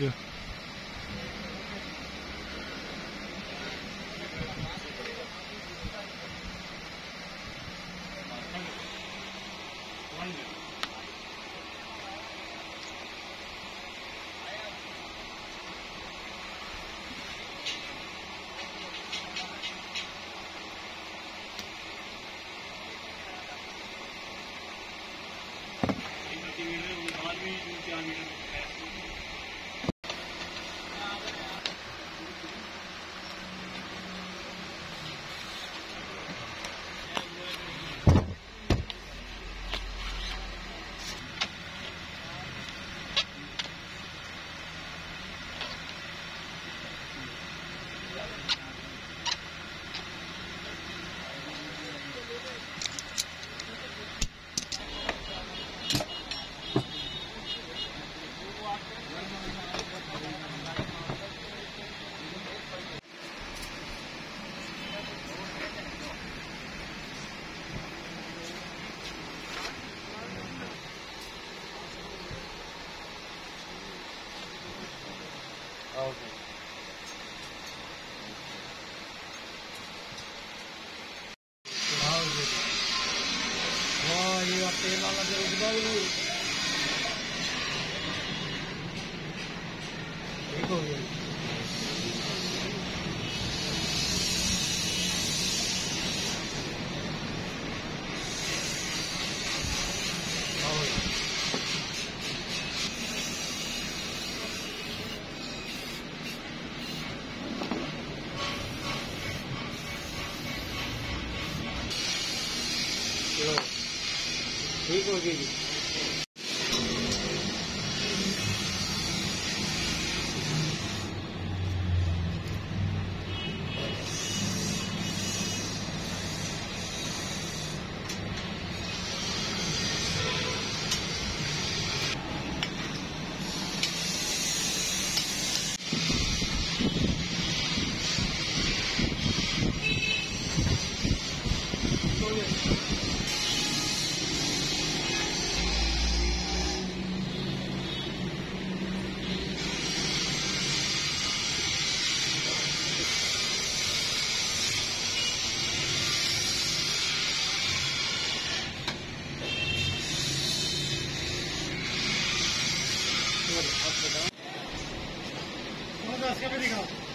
Yeah. 거기. 이거 이거 Wow.